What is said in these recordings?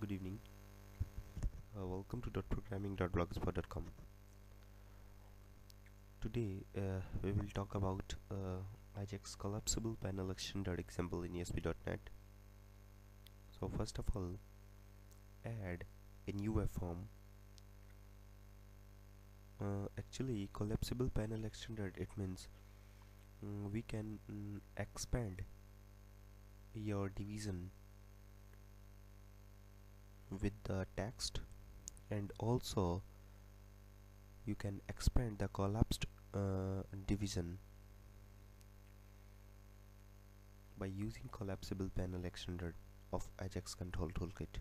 good evening. Uh, welcome to .programming.blogspot.com today uh, we will talk about uh, Ajax collapsible panel extender example in ASP.NET so first of all add a new form. Uh, actually collapsible panel extender it means mm, we can mm, expand your division with the text. And also you can expand the collapsed uh, division by using collapsible panel extender of Ajax control toolkit.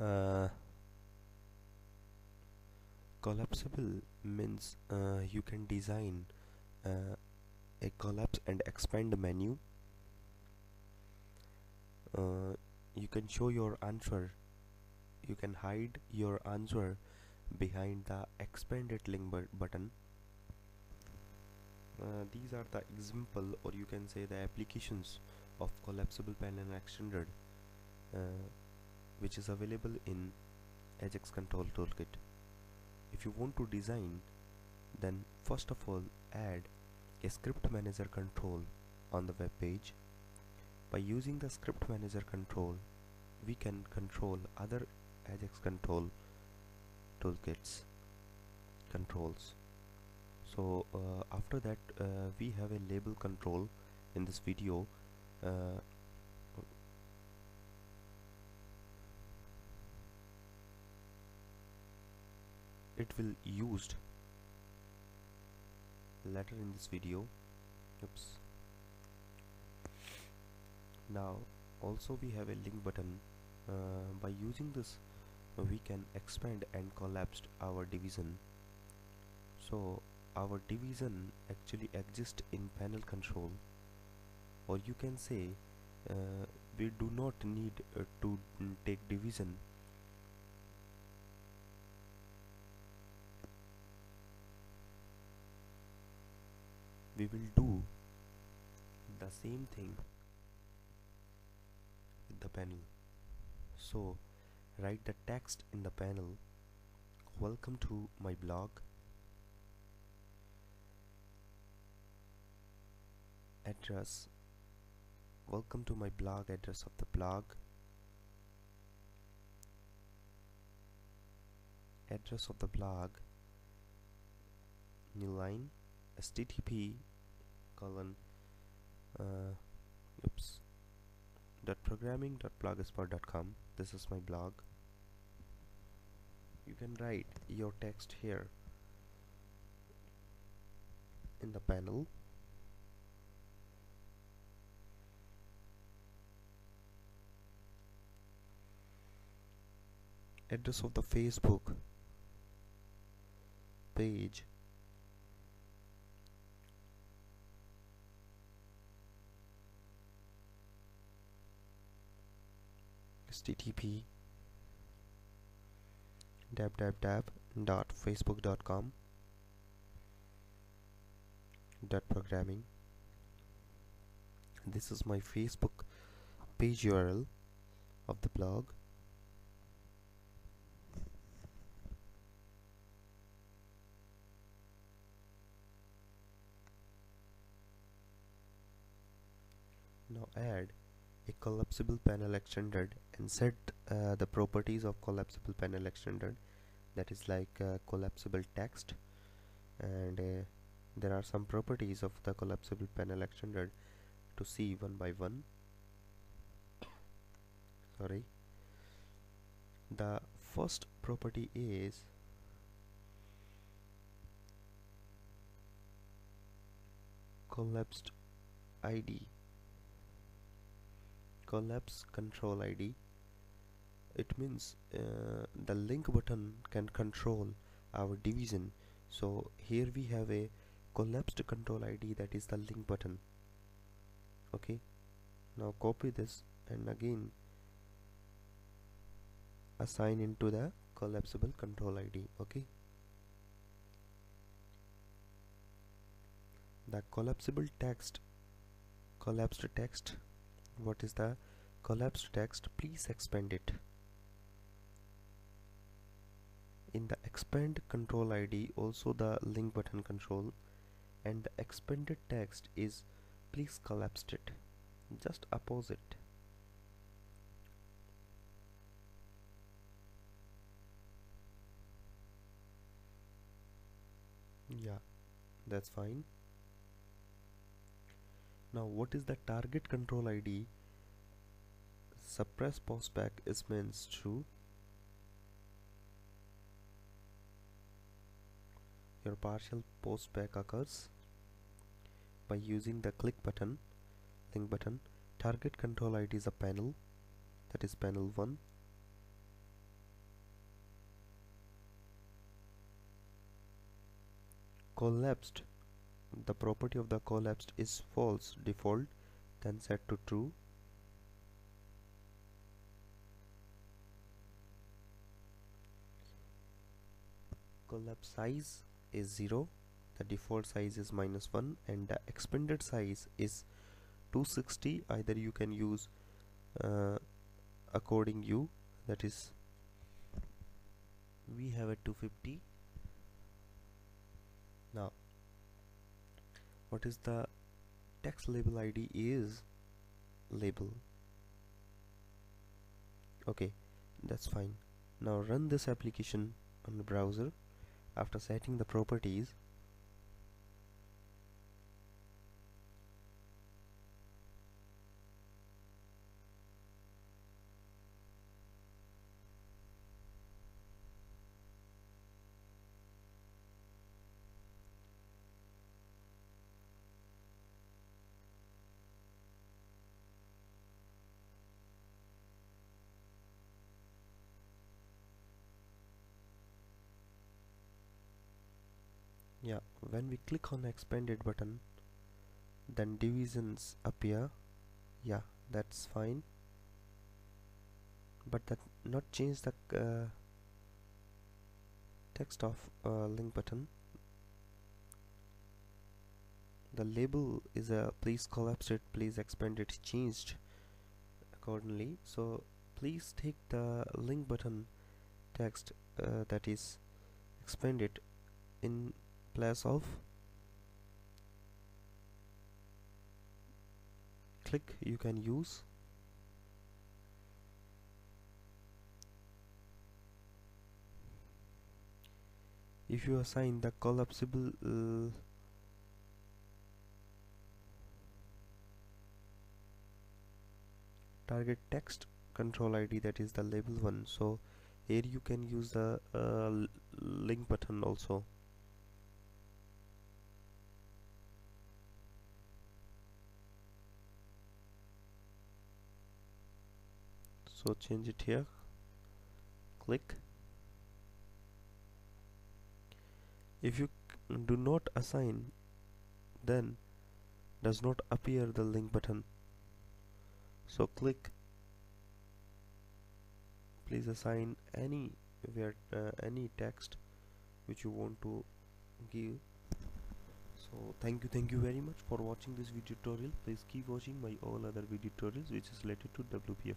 Uh, collapsible means uh, you can design uh, a collapse and expand menu. Uh, you can show your answer. You can hide your answer behind the expanded link button. Uh, these are the example or you can say the applications of collapsible panel extender uh, which is available in Ajax control toolkit. If you want to design then first of all add a script manager control on the web page by using the script manager control we can control other Ajax control toolkits controls. So uh, after that uh, we have a label control in this video. Uh, it will used later in this video. Oops now also we have a link button. Uh, by using this we can expand and collapse our division. So our division actually exists in panel control. Or you can say uh, we do not need uh, to take division. We will do the same thing the panel. So write the text in the panel. Welcome to my blog. Address. Welcome to my blog address of the blog. Address of the blog. New line. Http colon uh, oops dot programming dot blogspot.com this is my blog. You can write your text here in the panel. Address of the Facebook page http www dot facebook dot com dot programming. This is my facebook page url of the blog. Now add a collapsible panel extender and set uh, the properties of collapsible panel extender that is like uh, collapsible text. And uh, there are some properties of the collapsible panel extender to see one by one. Sorry. The first property is collapsed ID collapse control ID it means uh, the link button can control our division. So here we have a collapsed control ID that is the link button. Okay? Now copy this and again assign into the collapsible control ID okay? The collapsible text collapsed text what is the collapsed text? Please expand it. In the expand control ID also the link button control and the expanded text is please collapse it. Just opposite yeah that's fine now what is the target control ID suppress postback is means true your partial postback occurs by using the click button link button. Target control ID is a panel that is panel 1 collapsed the property of the collapsed is false default then set to true. Collapse size is 0 the default size is minus 1 and the expanded size is 260 either you can use uh, according you that is we have a 250 now what is the text label ID is label. Okay that's fine. Now run this application on the browser. After setting the properties yeah when we click on expanded button then divisions appear. Yeah that's fine. But that not change the uh, text of uh, link button. The label is a please collapse it please expand it changed accordingly. So please take the link button text uh, that is expanded in place of. Click you can use. If you assign the collapsible uh, target text control ID that is the label one. So here you can use the uh, link button also so change it here. Click. If you do not assign then does not appear the link button. So click. Please assign any where uh, any text which you want to give. So thank you thank you very much for watching this video tutorial. Please keep watching my all other video tutorials which is related to WPF